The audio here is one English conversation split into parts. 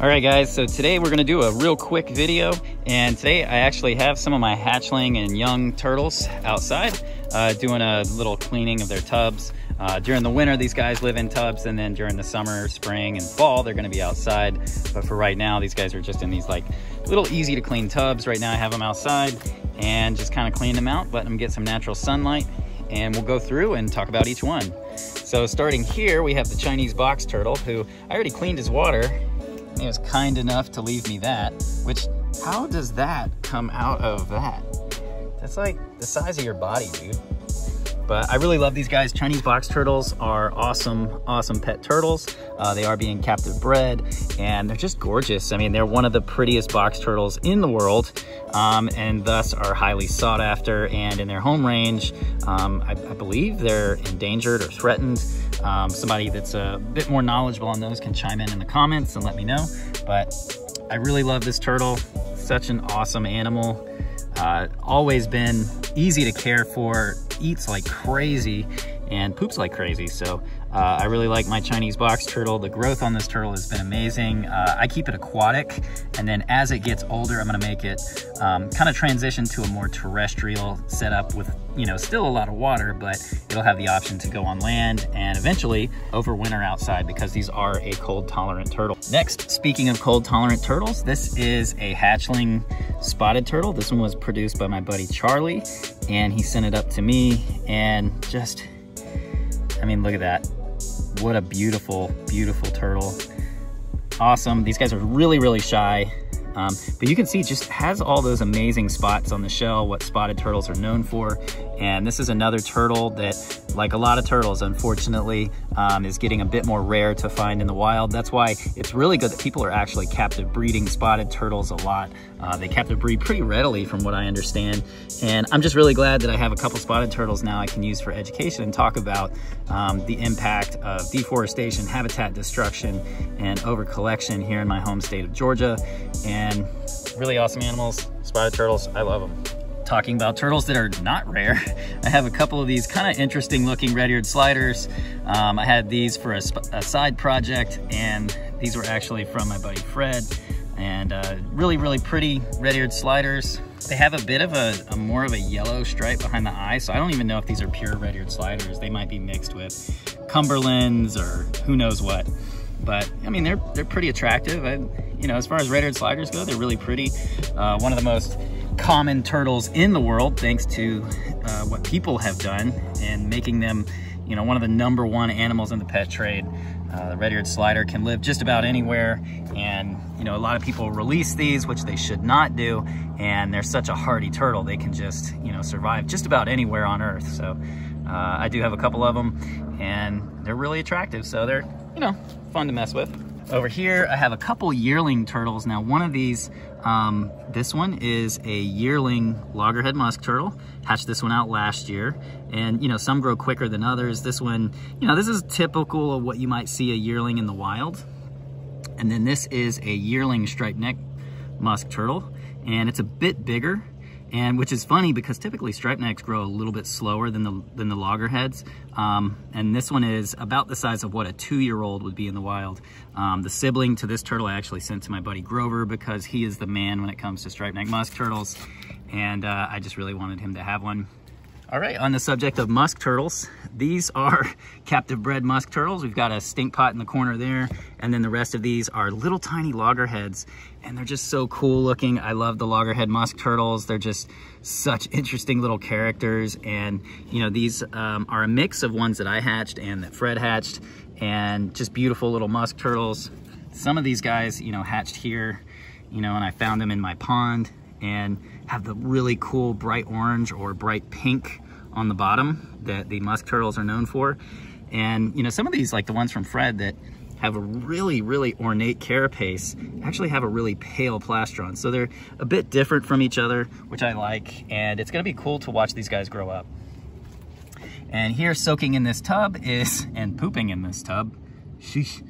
All right guys, so today we're gonna do a real quick video and today I actually have some of my hatchling and young turtles outside uh, doing a little cleaning of their tubs. Uh, during the winter, these guys live in tubs and then during the summer, spring, and fall, they're gonna be outside. But for right now, these guys are just in these like little easy to clean tubs. Right now I have them outside and just kind of clean them out, letting them get some natural sunlight and we'll go through and talk about each one. So starting here, we have the Chinese box turtle who I already cleaned his water he was kind enough to leave me that, which, how does that come out of that? That's like the size of your body, dude. But I really love these guys. Chinese box turtles are awesome, awesome pet turtles. Uh, they are being captive bred and they're just gorgeous. I mean, they're one of the prettiest box turtles in the world um, and thus are highly sought after. And in their home range, um, I, I, believe they're endangered or threatened. Um, somebody that's a bit more knowledgeable on those can chime in in the comments and let me know. But I really love this turtle. Such an awesome animal. Uh, always been easy to care for, eats like crazy, and poops like crazy. So uh, I really like my Chinese box turtle. The growth on this turtle has been amazing. Uh, I keep it aquatic, and then as it gets older, I'm gonna make it um, kind of transition to a more terrestrial setup with, you know, still a lot of water, but it'll have the option to go on land and eventually overwinter outside because these are a cold tolerant turtle. Next, speaking of cold tolerant turtles, this is a hatchling spotted turtle. This one was produced by my buddy Charlie, and he sent it up to me and just, I mean, look at that what a beautiful, beautiful turtle. Awesome. These guys are really, really shy. Um, but you can see just has all those amazing spots on the shell, what spotted turtles are known for. And this is another turtle that, like a lot of turtles, unfortunately, um, is getting a bit more rare to find in the wild. That's why it's really good that people are actually captive breeding spotted turtles a lot. Uh, they captive breed pretty readily from what I understand. And I'm just really glad that I have a couple spotted turtles now I can use for education and talk about um, the impact of deforestation, habitat destruction, and overcollection here in my home state of Georgia. And really awesome animals, spotted turtles, I love them talking about turtles that are not rare. I have a couple of these kind of interesting looking red-eared sliders. Um, I had these for a, a, side project and these were actually from my buddy Fred and uh, really, really pretty red-eared sliders. They have a bit of a, a, more of a yellow stripe behind the eye, so I don't even know if these are pure red-eared sliders. They might be mixed with Cumberlands or who knows what. But I mean, they're they're pretty attractive. You know, as far as red-eared sliders go, they're really pretty. Uh, one of the most common turtles in the world thanks to uh, what people have done and making them you know one of the number one animals in the pet trade uh, the red-eared slider can live just about anywhere and you know a lot of people release these which they should not do and they're such a hardy turtle they can just you know survive just about anywhere on earth so uh, I do have a couple of them and they're really attractive so they're you know fun to mess with over here, I have a couple yearling turtles. Now, one of these, um, this one is a yearling loggerhead musk turtle. Hatched this one out last year. And, you know, some grow quicker than others. This one, you know, this is typical of what you might see a yearling in the wild. And then this is a yearling striped neck musk turtle. And it's a bit bigger and which is funny because typically striped necks grow a little bit slower than the than the loggerheads. Um, and this one is about the size of what a two-year-old would be in the wild. Um, the sibling to this turtle I actually sent to my buddy Grover because he is the man when it comes to striped neck musk turtles. And uh, I just really wanted him to have one all right, on the subject of musk turtles, these are captive bred musk turtles. We've got a stink pot in the corner there, and then the rest of these are little tiny loggerheads, and they're just so cool looking. I love the loggerhead musk turtles. They're just such interesting little characters, and you know, these um, are a mix of ones that I hatched and that Fred hatched, and just beautiful little musk turtles. Some of these guys, you know, hatched here, you know, and I found them in my pond, and have the really cool bright orange or bright pink on the bottom that the musk turtles are known for. And, you know, some of these, like the ones from Fred that have a really, really ornate carapace, actually have a really pale plastron. So they're a bit different from each other, which I like. And it's gonna be cool to watch these guys grow up. And here soaking in this tub is, and pooping in this tub, sheesh.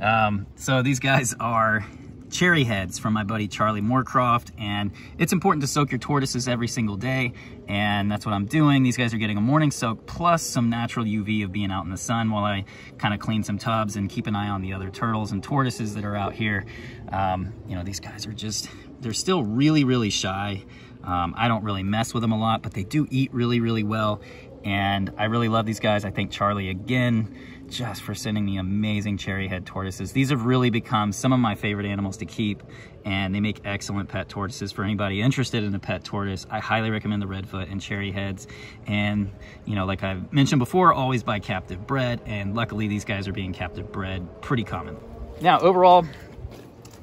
Um, so these guys are cherry heads from my buddy Charlie Moorcroft. And it's important to soak your tortoises every single day. And that's what I'm doing. These guys are getting a morning soak plus some natural UV of being out in the sun while I kind of clean some tubs and keep an eye on the other turtles and tortoises that are out here. Um, you know, these guys are just, they're still really, really shy. Um, I don't really mess with them a lot, but they do eat really, really well. And I really love these guys. I thank Charlie again just for sending me amazing cherry head tortoises. These have really become some of my favorite animals to keep and they make excellent pet tortoises for anybody interested in a pet tortoise. I highly recommend the redfoot and cherry heads. And, you know, like I've mentioned before, always buy captive bred. And luckily these guys are being captive bred pretty common. Now, overall,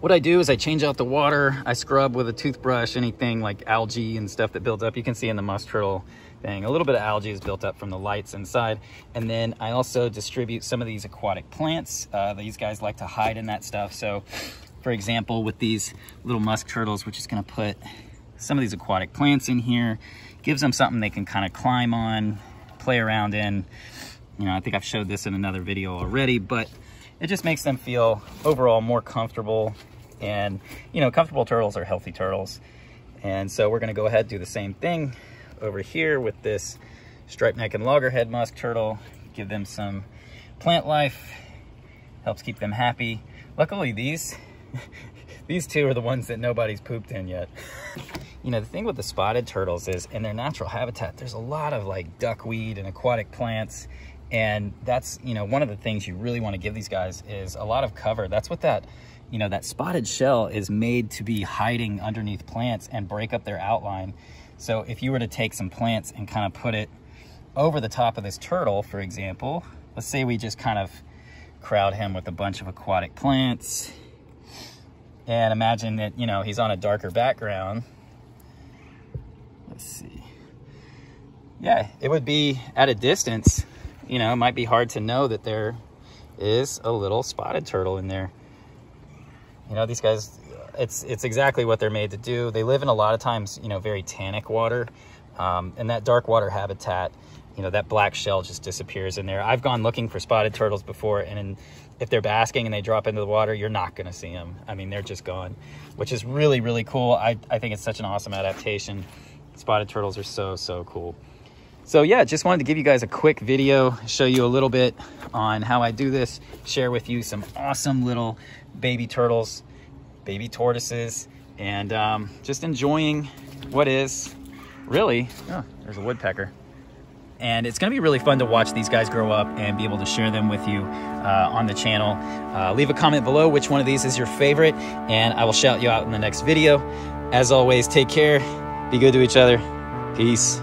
what I do is I change out the water. I scrub with a toothbrush, anything like algae and stuff that builds up. You can see in the musk turtle thing, a little bit of algae is built up from the lights inside. And then I also distribute some of these aquatic plants. Uh, these guys like to hide in that stuff. So for example, with these little musk turtles, we're just gonna put some of these aquatic plants in here, gives them something they can kind of climb on, play around in. You know, I think I've showed this in another video already, but it just makes them feel overall more comfortable and you know comfortable turtles are healthy turtles and so we're going to go ahead and do the same thing over here with this striped neck and loggerhead musk turtle. Give them some plant life. Helps keep them happy. Luckily these these two are the ones that nobody's pooped in yet. You know the thing with the spotted turtles is in their natural habitat there's a lot of like duckweed and aquatic plants. And that's, you know, one of the things you really want to give these guys is a lot of cover. That's what that, you know, that spotted shell is made to be hiding underneath plants and break up their outline. So if you were to take some plants and kind of put it over the top of this turtle, for example, let's say we just kind of crowd him with a bunch of aquatic plants and imagine that, you know, he's on a darker background. Let's see. Yeah, it would be at a distance you know, it might be hard to know that there is a little spotted turtle in there. You know, these guys, it's it's exactly what they're made to do. They live in a lot of times, you know, very tannic water. Um, and that dark water habitat, you know, that black shell just disappears in there. I've gone looking for spotted turtles before, and in, if they're basking and they drop into the water, you're not going to see them. I mean, they're just gone, which is really, really cool. I, I think it's such an awesome adaptation. Spotted turtles are so, so cool. So yeah, just wanted to give you guys a quick video, show you a little bit on how I do this, share with you some awesome little baby turtles, baby tortoises, and um, just enjoying what is really, oh, there's a woodpecker. And it's gonna be really fun to watch these guys grow up and be able to share them with you uh, on the channel. Uh, leave a comment below which one of these is your favorite, and I will shout you out in the next video. As always, take care, be good to each other, peace.